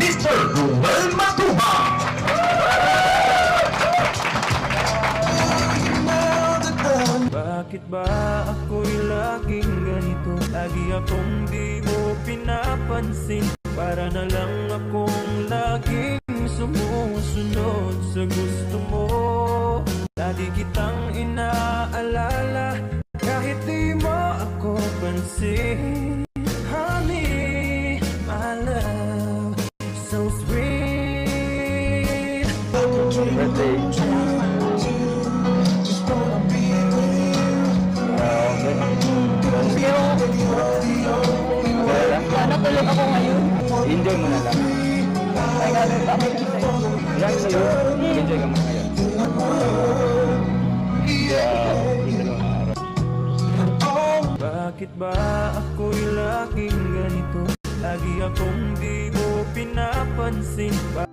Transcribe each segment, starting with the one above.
Mr. Ruel Matubang. Bakit ba ako'y laging ganito? Lagi akong di mo pinapansin Para na lang akong laging sumusunod sa gusto mo Lagi kitang inaalala Kahit di mo ako pansin Birthday. Sana tulog ako ngayon. Enjoy mo na lang. Pa. Enjoy ka muna ngayon. Bakit ba ako'y laging ganito? Lagi akong di mo pinapansin Ba-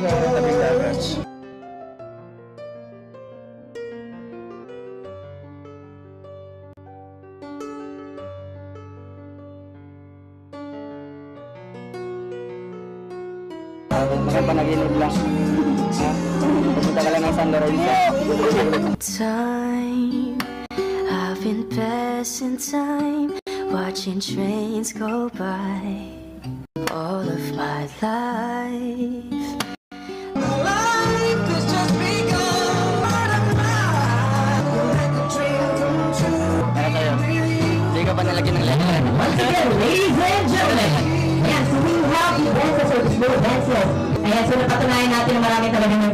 Time, I've been passing time, watching trains go by all of my life. Nalagyan ng letter. Once again, ladies and gentlemen, yan, so we have the dancers or the slow dances. Ayan, so napatunayan natin na marami talaga nagmamahal